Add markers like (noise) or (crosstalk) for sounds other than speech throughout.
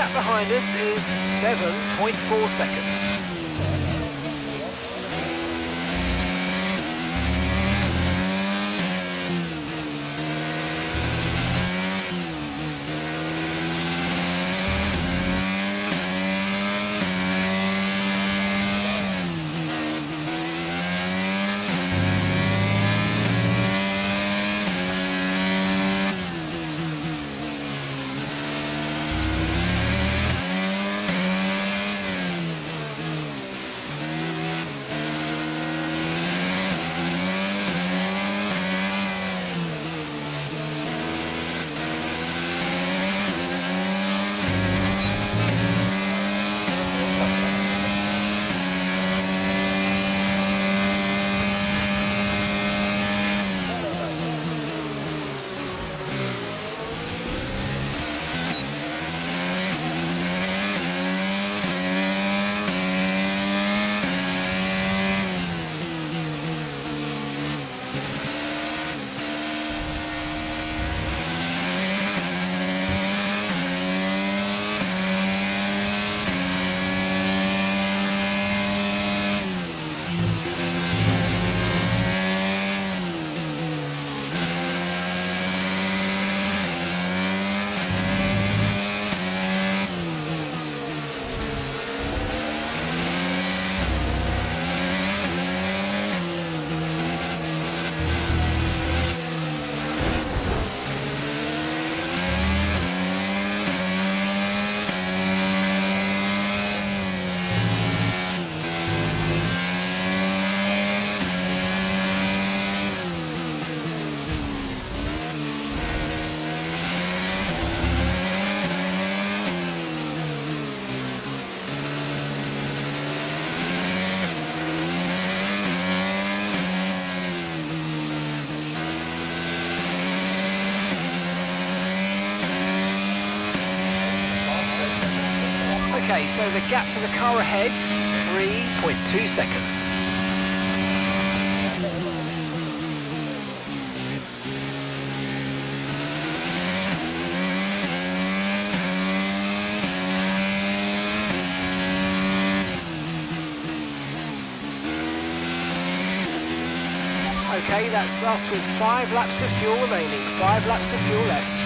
gap behind us is 7.4 seconds. Okay, so the gap to the car ahead, 3.2 seconds. Okay, that's us with five laps of fuel remaining, five laps of fuel left.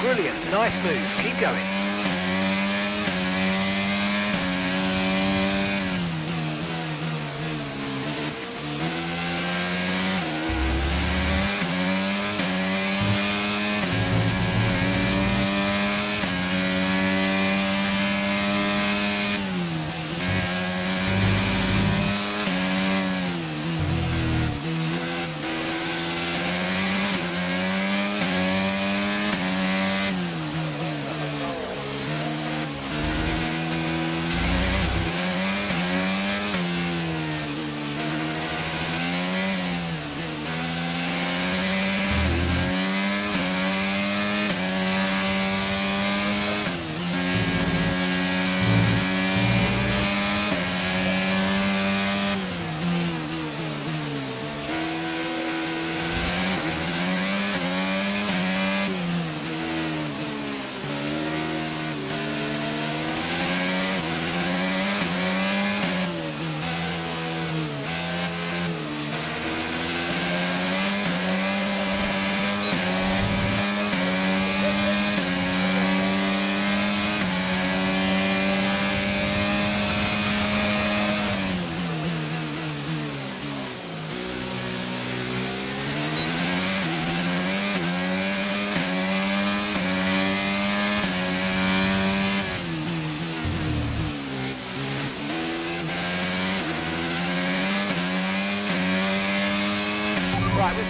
Brilliant, nice move, keep going.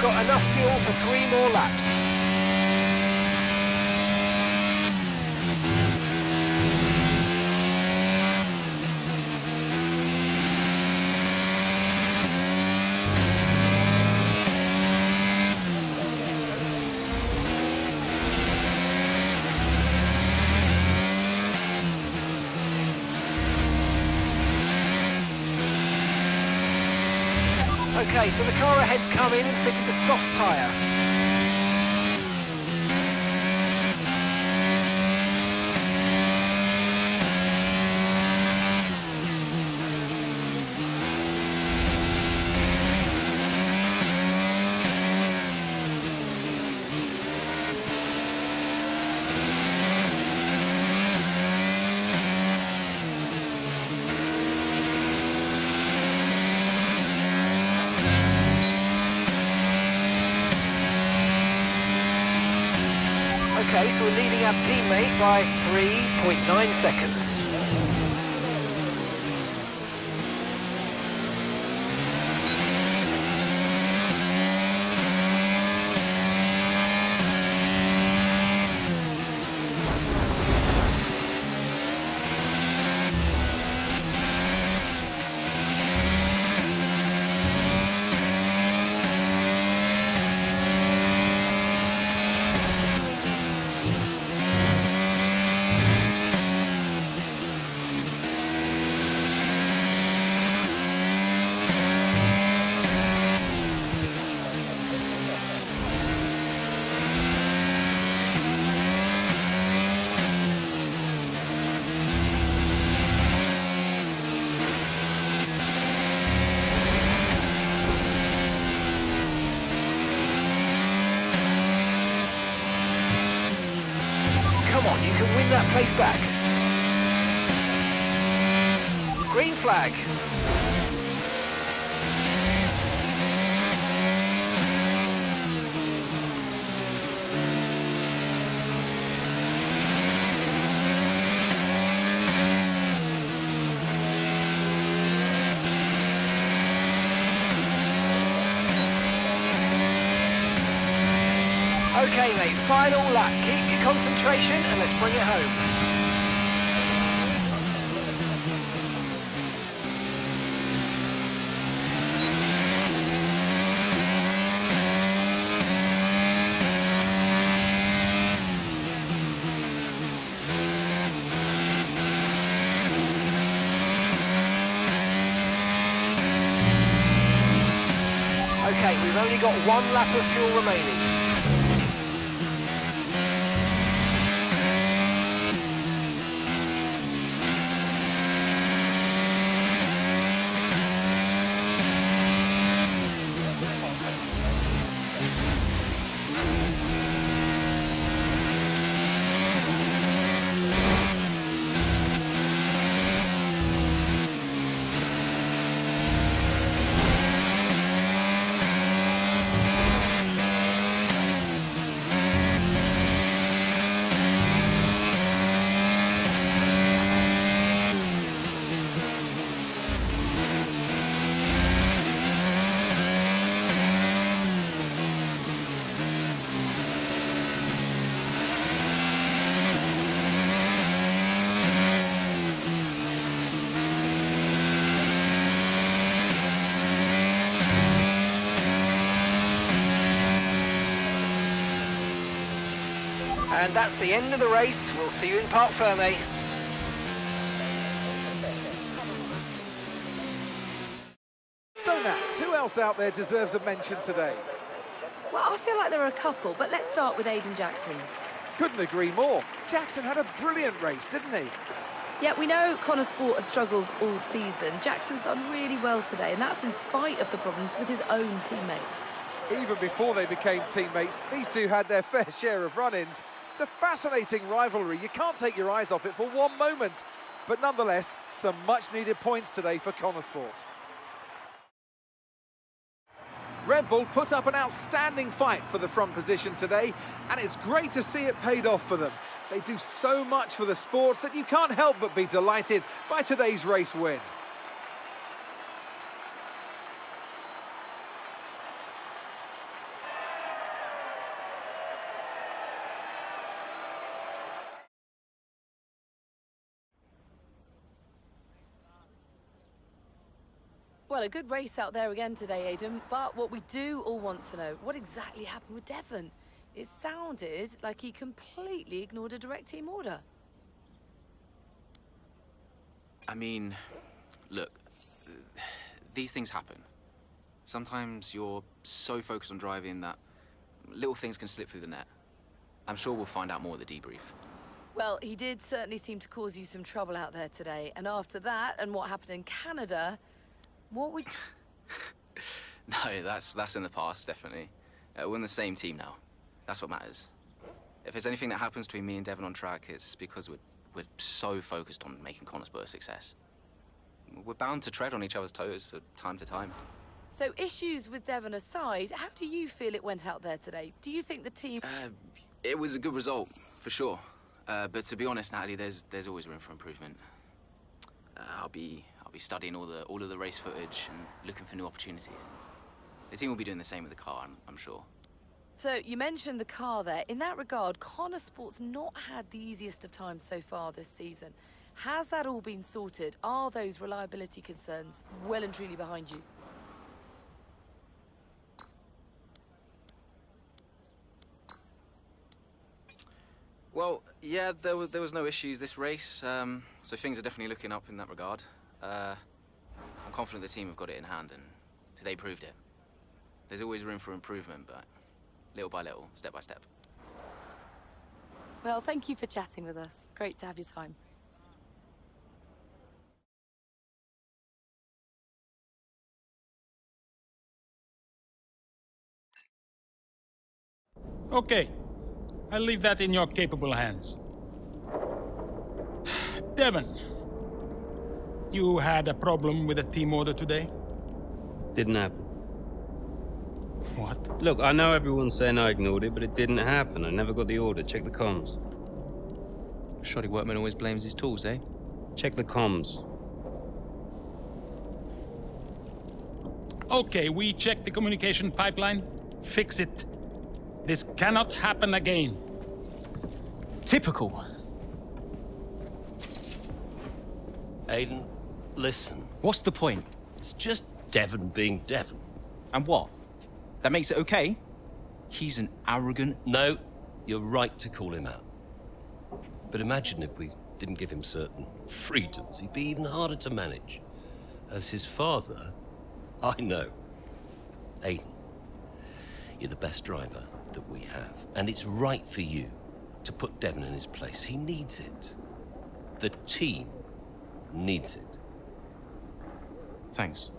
Got enough fuel for three more laps. Okay, so the car ahead's come in and fitted the soft tyre. Okay, so we're leading our teammate by 3.9 seconds. Come on, you place back. Green flag. Okay, mate, final lap. Keep your concentration and let's bring it home. Okay, we've only got one lap of fuel remaining. And that's the end of the race. We'll see you in Parc Ferme. So Nats, who else out there deserves a mention today? Well, I feel like there are a couple, but let's start with Aiden Jackson. Couldn't agree more. Jackson had a brilliant race, didn't he? Yeah, we know Konnersport have struggled all season. Jackson's done really well today, and that's in spite of the problems with his own teammate. Even before they became teammates, these two had their (laughs) fair share of run-ins. It's a fascinating rivalry. You can't take your eyes off it for one moment. But nonetheless, some much-needed points today for Konnersport. Red Bull put up an outstanding fight for the front position today, and it's great to see it paid off for them. They do so much for the sports that you can't help but be delighted by today's race win. Well, a good race out there again today, Aiden. But what we do all want to know, what exactly happened with Devon? It sounded like he completely ignored a direct team order. I mean, look, these things happen. Sometimes you're so focused on driving that little things can slip through the net. I'm sure we'll find out more at the debrief. Well, he did certainly seem to cause you some trouble out there today. And after that, and what happened in Canada, what would... (laughs) no, that's, that's in the past, definitely. Uh, we're in the same team now. That's what matters. If there's anything that happens between me and Devon on track, it's because we're, we're so focused on making Konnersport a success. We're bound to tread on each other's toes from time to time. So issues with Devon aside, how do you feel it went out there today? Do you think the team... Uh, it was a good result, for sure. Uh, but to be honest, Natalie, there's there's always room for improvement. Uh, I'll be I'll be studying all the all of the race footage and looking for new opportunities. The team will be doing the same with the car, I'm, I'm sure. So you mentioned the car there. In that regard, Konnersport's not had the easiest of times so far this season. Has that all been sorted? Are those reliability concerns well and truly behind you? Well, yeah, there was, there was no issues this race, um, so things are definitely looking up in that regard. Uh, I'm confident the team have got it in hand, and today proved it. There's always room for improvement, but little by little, step by step. Well, thank you for chatting with us. Great to have your time. Okay, I'll leave that in your capable hands. (sighs) Devon, you had a problem with a team order today? Didn't happen. What? Look, I know everyone's saying I ignored it, but it didn't happen. I never got the order. Check the comms. Shoddy workman always blames his tools, eh? Check the comms. Okay, we checked the communication pipeline. Fix it. This cannot happen again. Typical. Aiden, listen. What's the point? It's just Devon being Devon. And what? That makes it okay? He's an arrogant... No, you're right to call him out. But imagine if we didn't give him certain freedoms. He'd be even harder to manage. As his father, I know. Aiden, you're the best driver that we have. And it's right for you to put Devon in his place. He needs it. The team needs it. Thanks.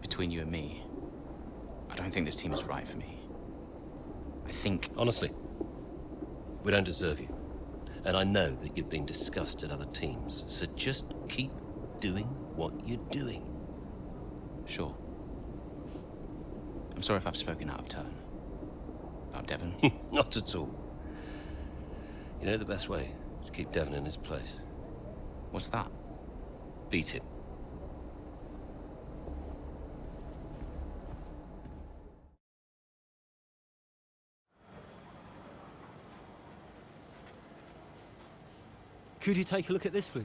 Between you and me, I don't think this team is right for me. I think... Honestly, we don't deserve you. And I know that you've been discussed at other teams, so just keep doing what you're doing. Sure. I'm sorry if I've spoken out of turn. About Devon. (laughs) Not at all. You know the best way to keep Devon in his place? What's that? Beat him. Could you take a look at this, please?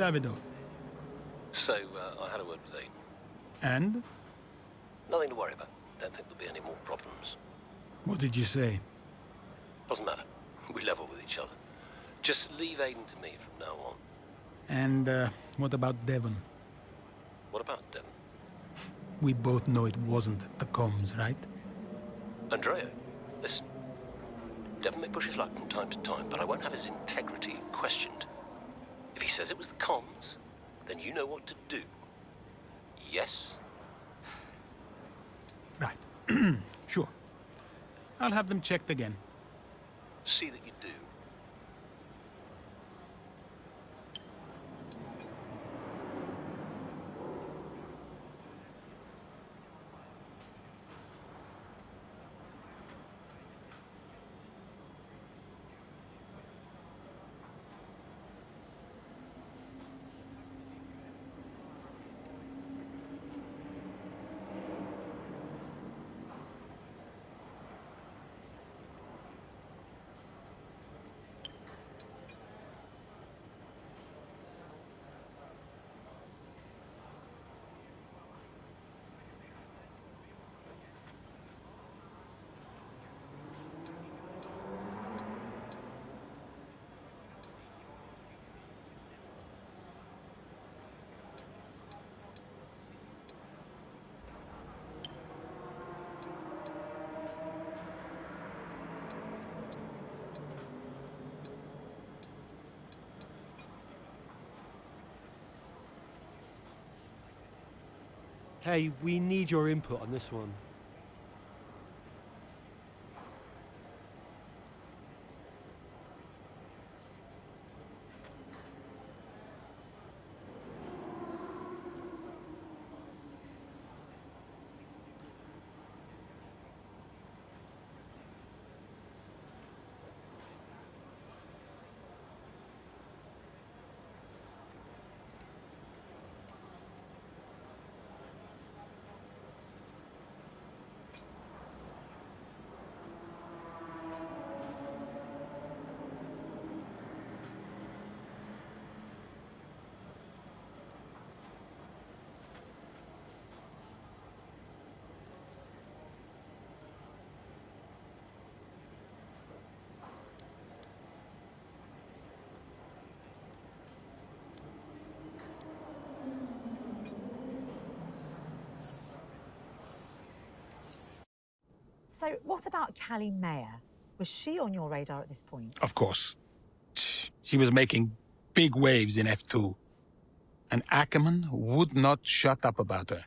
Davidoff. So, uh, I had a word with Aiden. And? Nothing to worry about. Don't think there'll be any more problems. What did you say? Doesn't matter. We level with each other. Just leave Aiden to me from now on. And uh, what about Devon? What about Devon? We both know it wasn't the comms, right? Andrea, listen. Devon may push his luck from time to time, but I won't have his integrity questioned. If he says it was the comms, then you know what to do. Yes? Right. (clears throat) sure. I'll have them checked again. See that you do. Hey, we need your input on this one. So, what about Callie Mayer? Was she on your radar at this point? Of course. She was making big waves in F2. And Akkerman would not shut up about her.